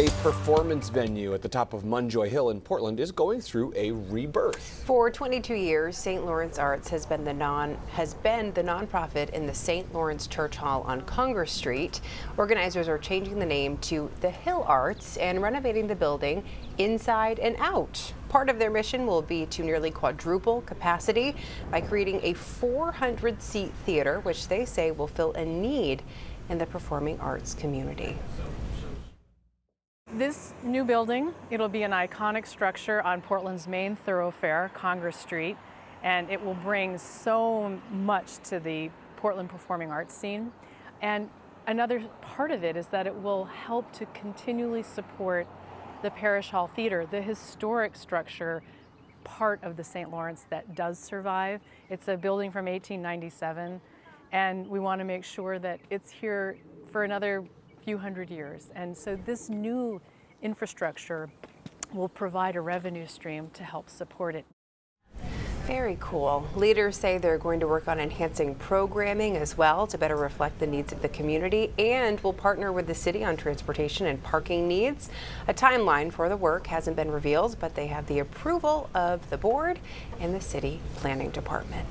A performance venue at the top of Munjoy Hill in Portland is going through a rebirth. For 22 years, St. Lawrence Arts has been the non has been the nonprofit in the St. Lawrence Church Hall on Congress Street. Organizers are changing the name to the Hill Arts and renovating the building inside and out. Part of their mission will be to nearly quadruple capacity by creating a 400 seat theater, which they say will fill a need in the performing arts community. This new building, it'll be an iconic structure on Portland's main thoroughfare, Congress Street, and it will bring so much to the Portland performing arts scene. And another part of it is that it will help to continually support the Parish Hall Theater, the historic structure part of the St. Lawrence that does survive. It's a building from 1897, and we want to make sure that it's here for another few hundred years. And so this new infrastructure will provide a revenue stream to help support it. Very cool. Leaders say they're going to work on enhancing programming as well to better reflect the needs of the community and will partner with the city on transportation and parking needs. A timeline for the work hasn't been revealed, but they have the approval of the board and the city planning department.